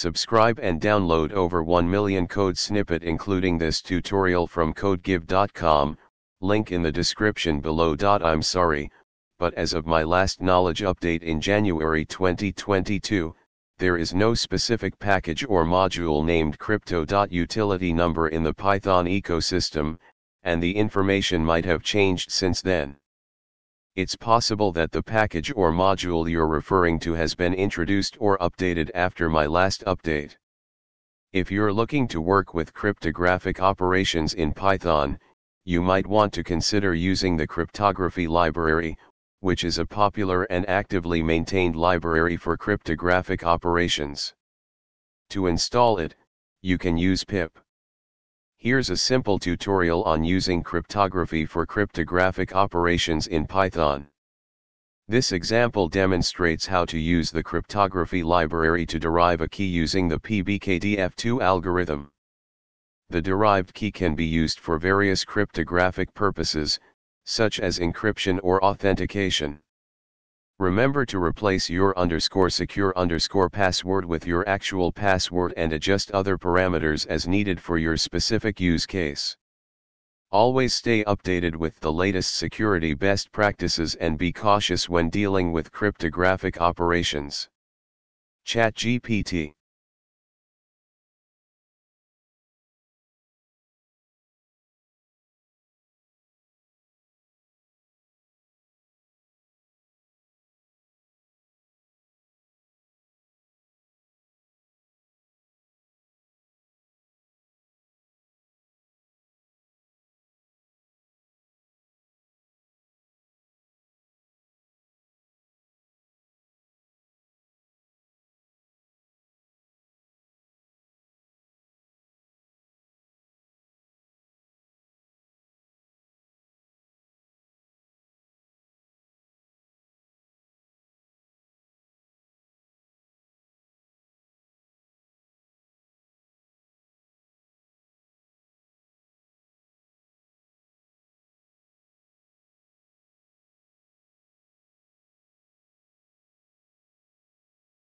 Subscribe and download over 1 million code snippet including this tutorial from codegive.com, link in the description below. I'm sorry, but as of my last knowledge update in January 2022, there is no specific package or module named crypto.util.number in the Python ecosystem, and the information might have changed since then. It's possible that the package or module you're referring to has been introduced or updated after my last update. If you're looking to work with cryptographic operations in Python, you might want to consider using the cryptography library, which is a popular and actively maintained library for cryptographic operations. To install it, you can use pip. Here's a simple tutorial on using cryptography for cryptographic operations in Python. This example demonstrates how to use the cryptography library to derive a key using the PBKDF2 algorithm. The derived key can be used for various cryptographic purposes, such as encryption or authentication. Remember to replace your underscore secure underscore password with your actual password and adjust other parameters as needed for your specific use case. Always stay updated with the latest security best practices and be cautious when dealing with cryptographic operations. ChatGPT